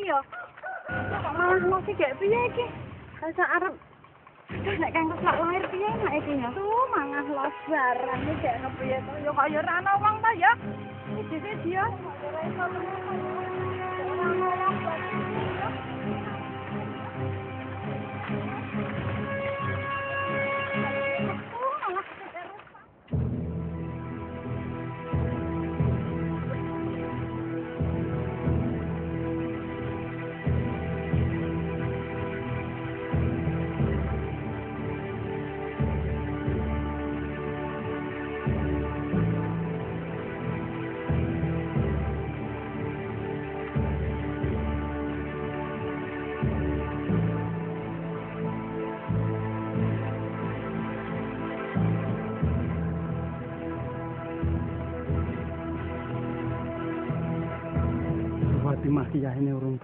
iki ya? Kok malah masih gak piye iki? Rasa arep Aduh, nek kang keslak lahir piye nek iki ya? Tuh, mangah los barang iki gak ngepiye to. Ya kok ya ora ana wong ta ya. Iki dia. Ora iso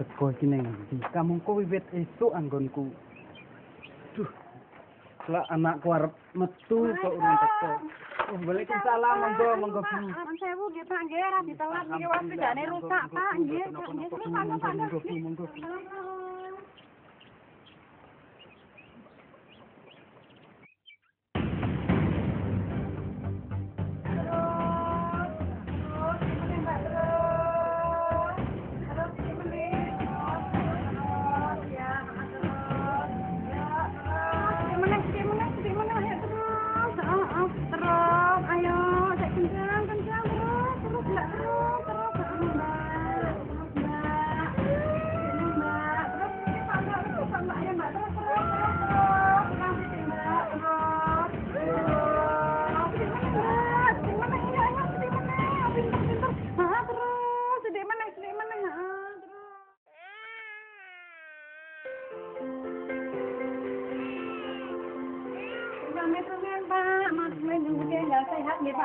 teko iki ning ndi. Kamungko wiwit esuk anggonku. Duh. Lah anakku arep metu kok urung teko. Oh, Waalaikumsalam, monggo, monggo Bu. Ampun sewu nggih Pak nggih ora ditelat iki wong pindane rusak Pak nggih. Nggih Monggo, monggo,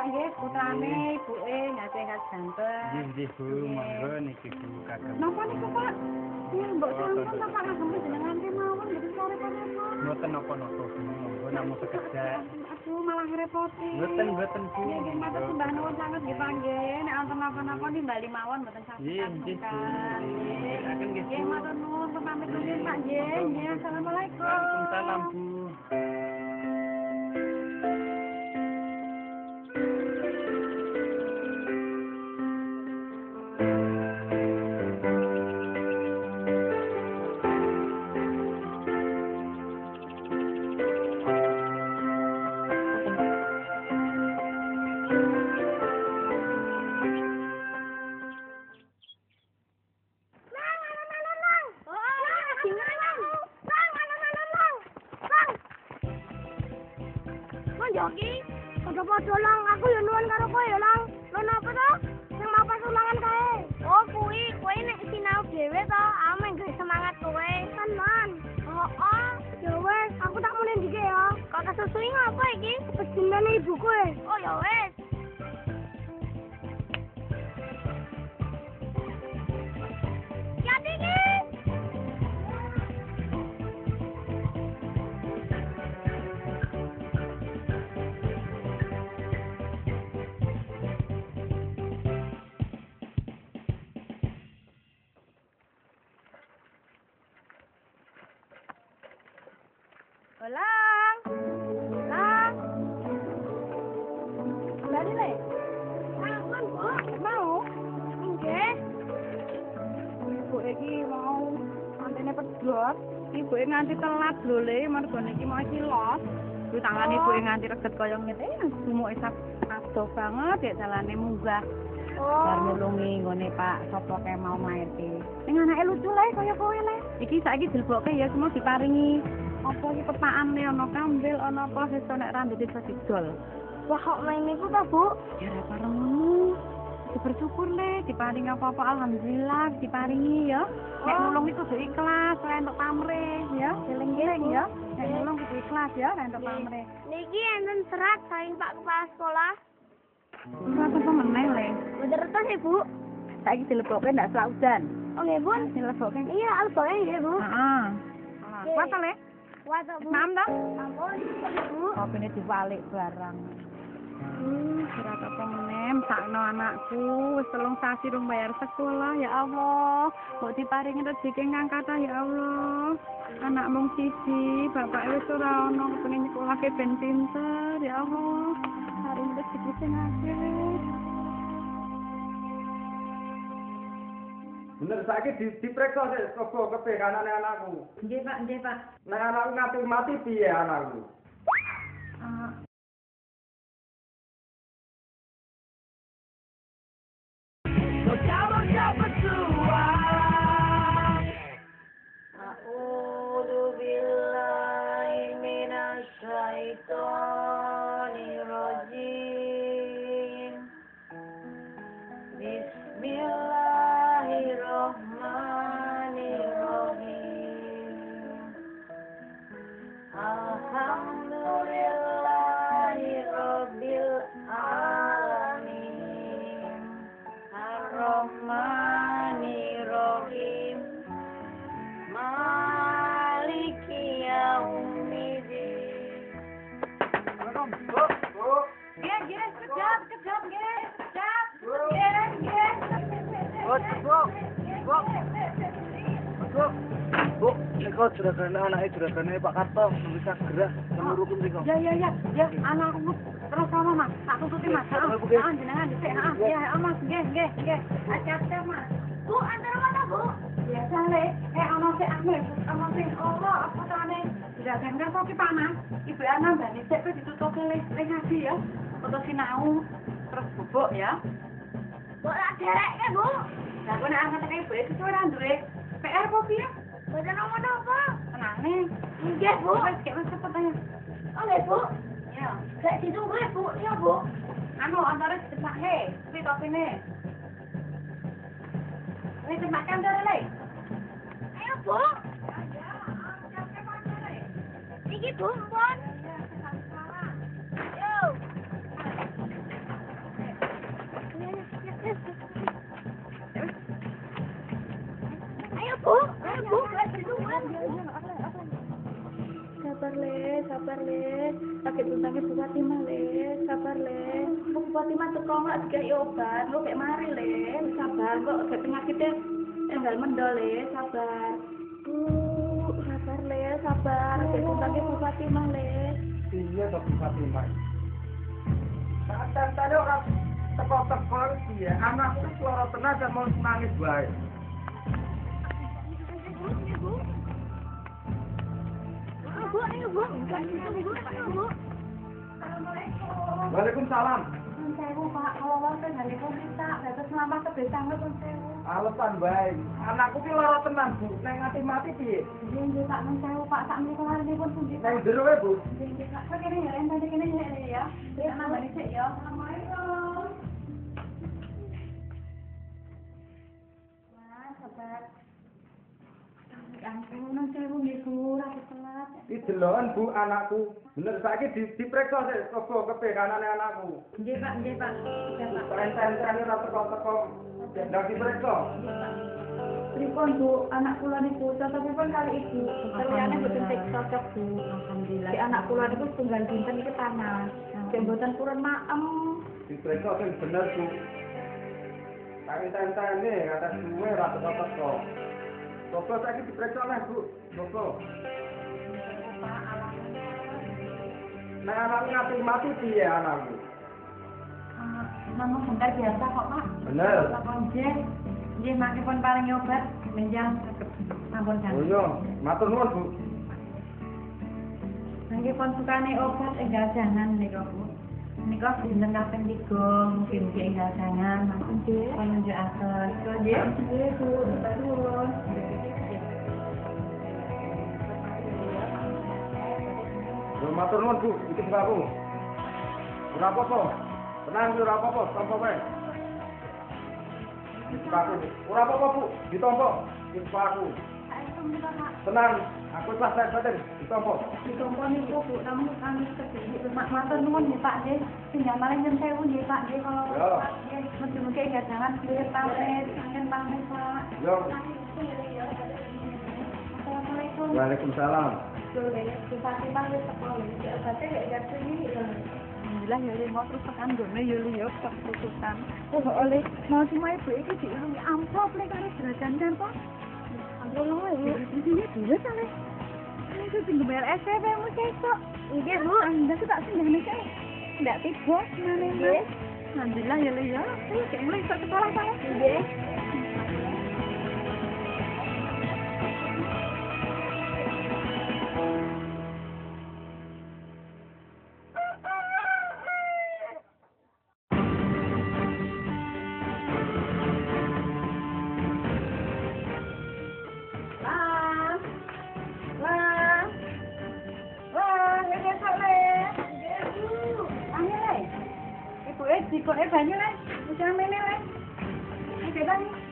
nggih, putrane, ibuke nggak sehat janten. Nggih, nggih, Bu, monggo niki Bu kagem. Napa niku Pak? Ya, mbok sampun ta Pak kagem jenengan ki mawon mboten sore apa Mboten napa-napa Bu, monggo namung sekedhak. Aduh, malah ngrepoti. Mboten, mboten Bu. Nggih, matur sembah nuwun sanget nggih Pak nggih. Nek wonten napa-napa nimbali mawon mboten saged. Nggih, nggih. Nggih, matur nuwun pamit nuwun Pak nggih. Nggih, assalamualaikum. Waalaikumsalam Bu. Joki, padha-padha lang, aku ya nuwun karo kowe ya lang. Lho napa to? Sing mapas ulangan kae. Oh, kuwi, kowe nek sinau dhewe to, ame gawe semangat kowe. Tenan. Oh, oh. Ya wes, aku tak muni ndike ya. Kok kesusui ngapa iki? Pesenane ibu kowe. Oh, ya wes. Lang. Lang. Lari le. Mau? Nggih. Ibu iki mau antene pedhot. Ibu nganti telat lho le, mergo niki mau silos. Kuwi tangan ibu nganti reget kaya ngene. Sumuke sak adoh banget ya dalane munggah. Bar Oh. nulungi nggone Pak sapa kae mau maete. Ning anake lucu le kaya kowe le. Iki saiki dilebokke ya semua diparingi apa iki kepaan le ana kambil ana apa sesuk nek rambut iso didol. Wah, kok main niku ta, Bu? Ya ora pareng ngono. Ya bersyukur le diparingi apa-apa alhamdulillah diparingi ya. Nek Oh. nulung itu kudu ikhlas, ora entuk pamrih ya. Eling-eling ya. Nek nulung kudu ikhlas ya, ora entuk pamrih. Niki enten serat saking Pak Kepala Sekolah. Ora apa meneh le. Bener to sih, Bu? Saiki dilebokke ndak selaudan. Oh, nggih, Bu. Dilebokke. Iya, alboke nggih, Bu. Heeh. Kuat le? Kuat to, Bu. Mam ta? Ampun, Bu. Kopine diwalik barang. Uh, berat apa menem, sakno anakku, wis telung sasi rung bayar sekolah, ya Allah. Kok diparingi rezeki kang kathah ya Allah. Anak mung siji, bapak wis ora ono kepengin nyekolahke ben pinter, ya Allah. Paringi rezeki sing akeh. Bener saiki di diperiksa sik kebo kepe kanane anakku. Nggih, Pak, nggih, Pak. Nek anakku nganti mati piye anakku? Bu, niku juragane anake juragane Pak Karto, bisa segera menurutku niku. Ya, ya, ya. Ya, anakku terus sama, Mas. Tak tututi, Mas. Ya, Heeh. Nggih. Heeh, jenengan dhisik, heeh. Ya, heeh, Mas. Nggih, nggih, nggih. Hati-hati, Mas. Bu, antar mana, Bu? Biasa, Le. Eh, ana sik ame, ana sing ora apa tane. Tidak kan kok panas. Ibu anak mbak sik wis ditutup listrik ngaji ya. Untuk sinau terus bubuk ya. Bu, lak derek Bu? Lah, Bu, nek angkat ibu itu ora duwe PR apa piye? Ngono apa? Tenang nih. Nggih, Bu. Gek wis cepet aja. Oleh, Bu. Ya. Gak ditunggu, Bu. Ya, Bu. Anu, antara cepat he. Kuwi topine. Ini cepat kan Le. Ayo, Bu. Iki Bu, Mbon. Sabar le, sabar le. Sakit utangnya Bu Fatimah le, sabar le. Bu Fatimah teko nggak dikai obat, lu kayak mari le. Sabar kok kayak penyakitnya enggak mendol le, sabar. Bu, sabar le, sabar. Sakit utangnya Bu Fatimah le. Iya to Bu Fatimah. Saat tadi ora teko-teko piye? Anakku wis lara tenan dan mau nangis bae. Bu, ayo Bu. Waalaikumsalam. Sewu Pak, kalau hari pun kita, dados mlampah ke desa pun sewu. Alasan bae. Anakku ki lara tenan, Bu. Nek nganti mati piye? Nggih, nggih Pak, nun sewu Pak, sak menika hari pun pundi Pak. Nang jero Bu. Nggih, nggih Pak, kok kene ya, kene ya ya. Nambah dhisik ya. Assalamualaikum. Mas, sabar. Ampun, sewu nggih Bu, ra telat. Iki deloken Bu anakku. Bener saiki di diperiksa sik kebo kepe kanane anakku. Nggih Pak, nggih Pak. Tren-tren ora teko-teko. Ndak diperiksa. Pripun Bu, anak kula niku cocokipun kali ibu. Keliyane boten sik cocok Bu. Alhamdulillah. Di anak kula niku tunggal dinten iki panas. Sing boten purun maem. Diperiksa sing bener, Bu. Kaki tentene kata suwe ora teko-teko. Koko saiki diperiksa lah, Bu. Koko. Nek anakku nganti mati piye anakku? Namun bentar biasa kok Pak. Bener. Lakon nggih. Nggih makipun paling obat menjang sampun kan. Oh iya, matur nuwun, Bu. Nggih pun sukane obat enggal jangan nika Bu. Nika dinten kaping 3 mungkin nggih enggal jangan. Nggih. Penunjuk atas. Nggih. Nggih Bu, matur nuwun, Bu. Iki mbakku. Ora apa-apa. Tenang, ora apa-apa, tampa wae. Mbakku. Ora apa-apa, Bu. Ditampa. Ayo menika Pak. Tenang, aku saya batin. Ditampa. Ditompo niku Bu, namun kami sedih. Mak matur nuwun nggih Pak nggih. Tinggal malah nyen sewu nggih Pak nggih kalau Ya. Pak nggih. Mugi-mugi enggak jangan clear pamit, kangen pamit Pak. Yo. Assalamualaikum. Waalaikumsalam. Wis teko lho. Gak lho. Alhamdulillah ya Le mau terus tekan gone ya Le ya kok putusan. Oh oleh mau cuma ibu iki diurungi amplop le karo jerajan kan kok. Amplop lo ya. Di sini dulu sale. Ini tinggal bayar SPP mu sesok. Iya Bu, anda tuh tak sendiri kan. Nggak tiba mana ya. Alhamdulillah ya Le. Ayo kayak mulai sekolah sale. Iya. Ibu eh dikone banyu le. Wis amene le. Iki banyu.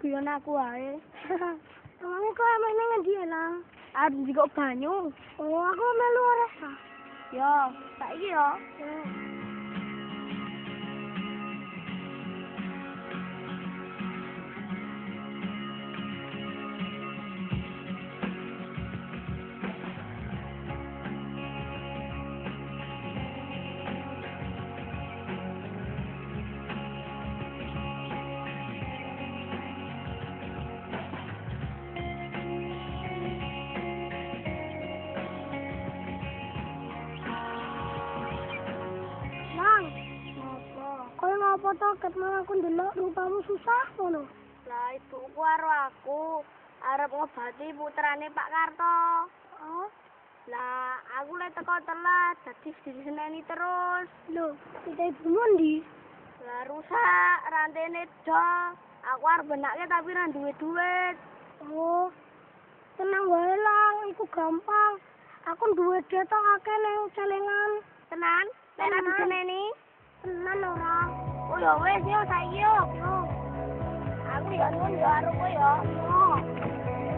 Guyon aku wae. Emangnya kok emene ngendi lang? Arep njikok banyu. Oh, aku melu ora. Yo, saiki yo. Kowe ngopo to ket malah aku ndelok rupamu susah ngono? Lah ibuku karo aku arep ngobati putrane Pak Karto. Oh. Lah aku lek teko telat dadi diseneni terus. Lho, kita ibumu ndi? Lah rusak rantene do. Aku arep benake tapi ra duwe duit. Oh. Tenang wae lang, iku gampang. Aku duwe detok akeh nang celengan. Tenan? Ra diseneni? Tenan ora. Oh ya wis yo saiki yo. Yo. Aku ya nuwun yo karo kowe yo. Yo. Saiki yo.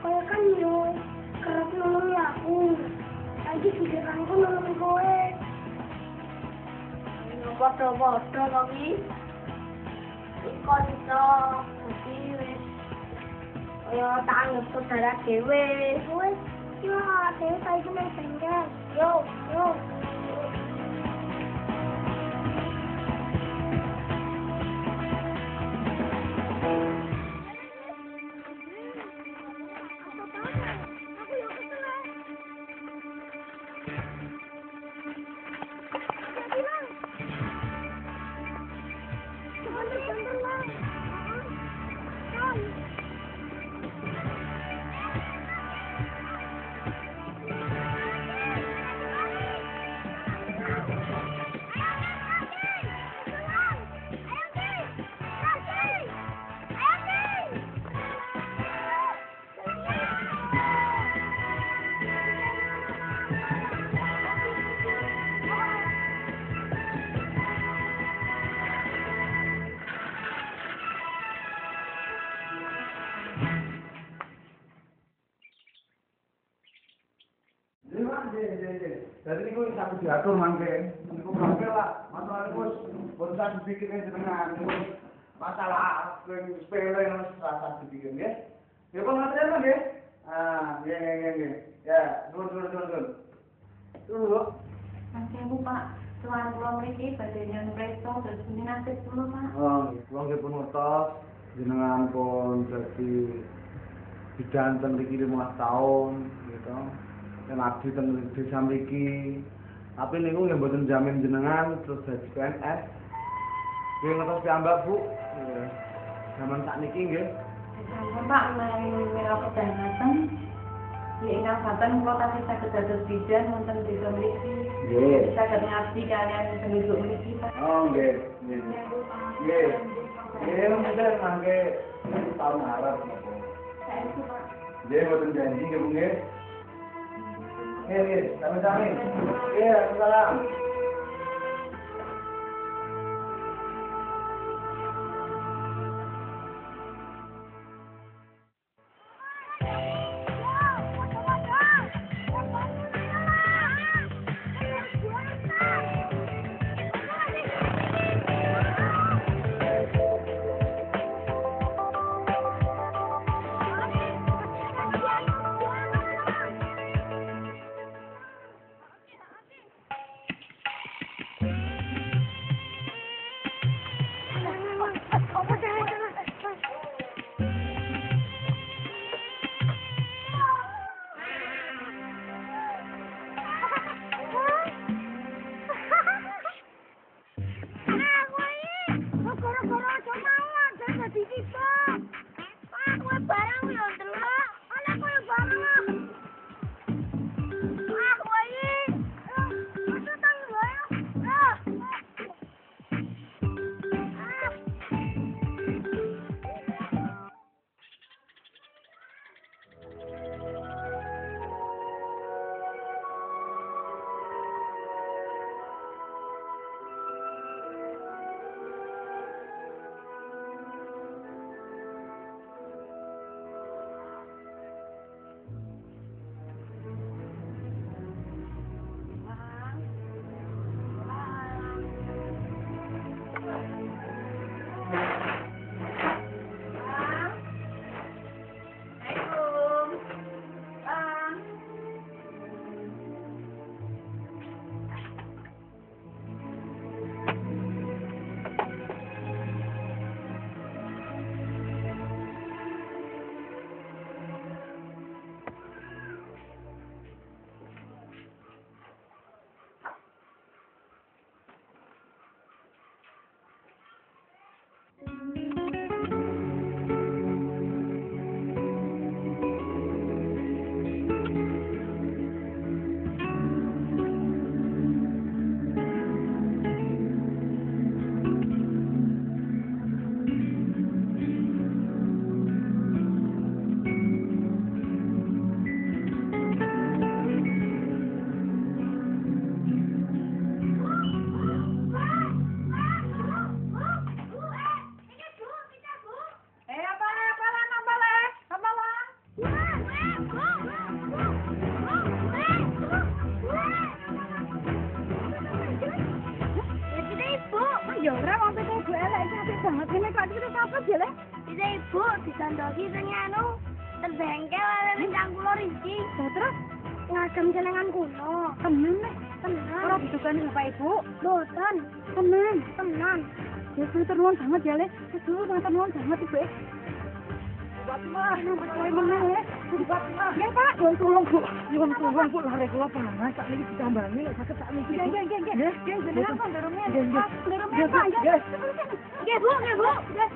Kaya kan yo kerep nolongi aku. Lagi pikiranku nolongi kowe. Padha-padha to ki. Iko iso dadi wis kaya tak anggap saudara dhewe. Wis, yo dhewe saiki nang bengkel. Yo, yo. Diatur mangke. Niku mangke lah, masalah niku bosan dipikirke jenengan. Niku masalah sing sepele wis rasa dipikir nggih. Ya kok ngaten lho nggih. Ah, nggih nggih nggih, nggih. Ya, nuwun nuwun nuwun. nuwun. Tuh, Mas Ibu Pak, tuan pulau mriki badhe nyon presto terus ini nasib dulu Pak. Oh, wong nggih pun ngertos jenengan pun dadi bidan ten mriki 15 tahun gitu. Dan abdi ten desa mriki. Tapi niku nggih mboten jamin jenengan terus dadi PNS. Nggih ngertos piyambak, Bu. Zaman sakniki nggih. Sampun Pak, mari mira kedangaken. Ya ingkang saben kula tasih saged dados bidan wonten desa mriki. Nggih. Saged ngabdi kalian penduduk mriki Pak. Oh, nggih. Nggih. Nggih. Nggih, mungkin mangke harap napa. Saestu Pak. Nggih, mboten janji nggih, Bu nggih. Bien, bien, dame también. Bien, dame ya, Le. Aduh, matur nuwun banget Ibu. Ya. Fatimah. Ya, Pak. Nyuwun tulung, Bu. Nyuwun tulung, Bu. Lare kula penangan sak niki ditambangi nek saged sak niki. Nggih, nggih, nggih. Nggih, jenengan kok ndurunge. Nggih, Pak. Bu, nggih, Bu. Nggih.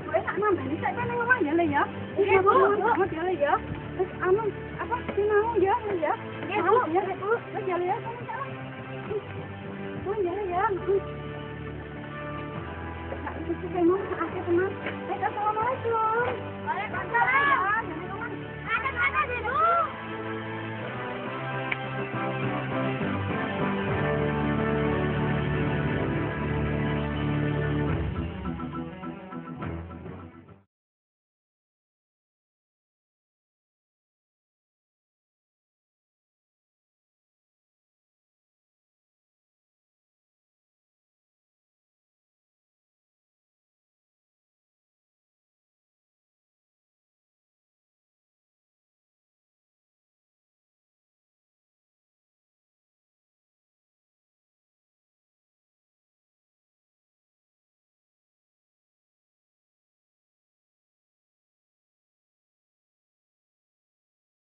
Ibu enak nambah sak kan ngomong ya, Le ya. Nggih, Bu. Banget ya, Le ya. Terus anu apa sinau ya, Le ya. Nggih, Bu. Ya, Bu. Ya, Le ya. Ya, Le ya. Teman, akhir teman. Assalamualaikum. Waalaikumsalam. Ada ada di